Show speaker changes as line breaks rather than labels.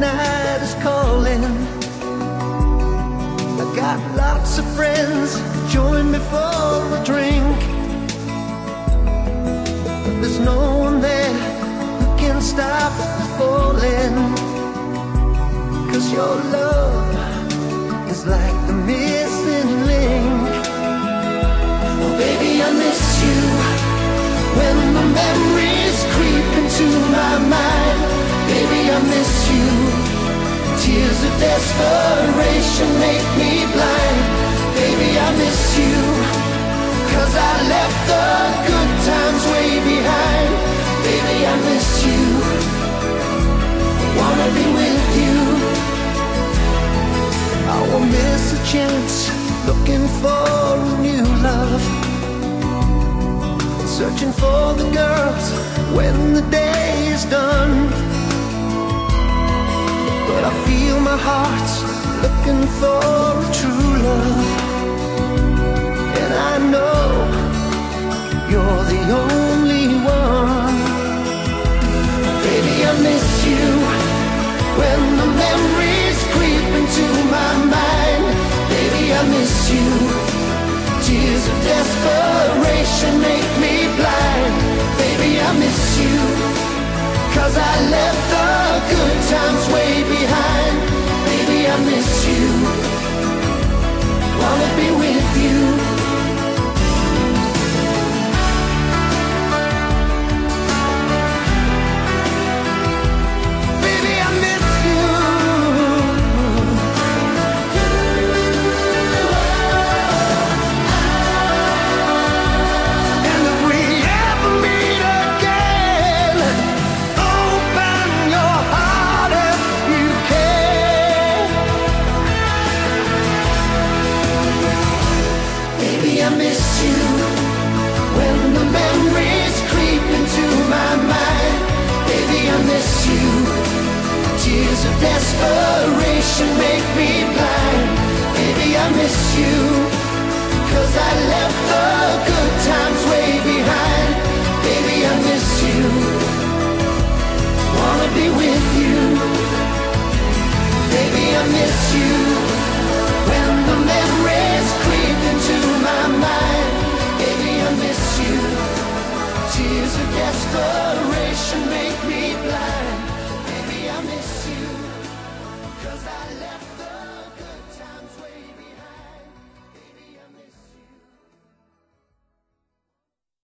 night is calling. I got lots of friends, join me for a drink. But there's no one there who can stop falling. Cause your love is like the missing left the good times way behind. Baby, I miss you. Wanna be with you. I won't miss a chance looking for a new love. Searching for the girls when the day is done. But I feel my heart's looking for a true love. Desperation make me blind. Baby, I miss you. Cause I left the good times way behind. Baby, I miss you. Wanna be with you. Baby, I miss you.